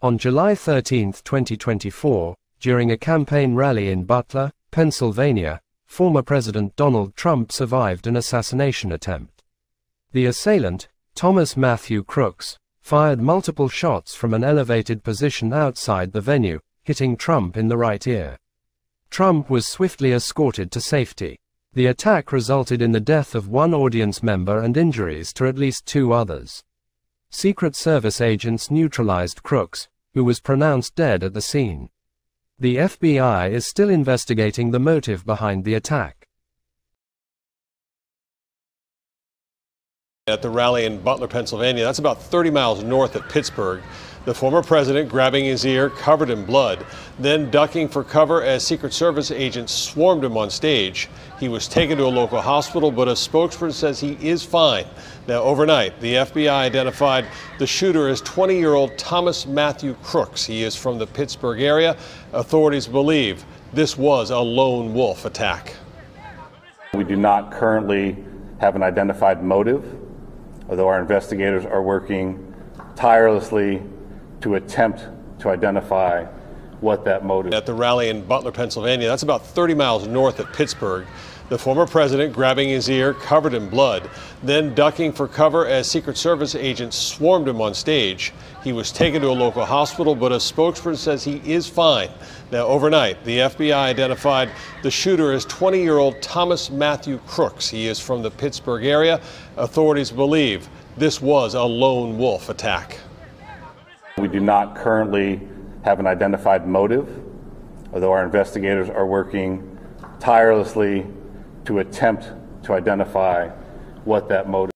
On July 13, 2024, during a campaign rally in Butler, Pennsylvania, former President Donald Trump survived an assassination attempt. The assailant, Thomas Matthew Crooks, fired multiple shots from an elevated position outside the venue, hitting Trump in the right ear. Trump was swiftly escorted to safety. The attack resulted in the death of one audience member and injuries to at least two others. Secret Service agents neutralized Crooks, who was pronounced dead at the scene. The FBI is still investigating the motive behind the attack. At the rally in Butler, Pennsylvania, that's about 30 miles north of Pittsburgh. The former president grabbing his ear, covered in blood, then ducking for cover as Secret Service agents swarmed him on stage. He was taken to a local hospital, but a spokesman says he is fine. Now, overnight, the FBI identified the shooter as 20 year old Thomas Matthew Crooks. He is from the Pittsburgh area. Authorities believe this was a lone wolf attack. We do not currently have an identified motive, although our investigators are working tirelessly to attempt to identify what that motive. At the rally in Butler, Pennsylvania, that's about 30 miles north of Pittsburgh. The former president grabbing his ear, covered in blood, then ducking for cover as Secret Service agents swarmed him on stage. He was taken to a local hospital, but a spokesman says he is fine. Now, overnight, the FBI identified the shooter as 20 year old Thomas Matthew Crooks. He is from the Pittsburgh area. Authorities believe this was a lone wolf attack. We do not currently have an identified motive, although our investigators are working tirelessly to attempt to identify what that motive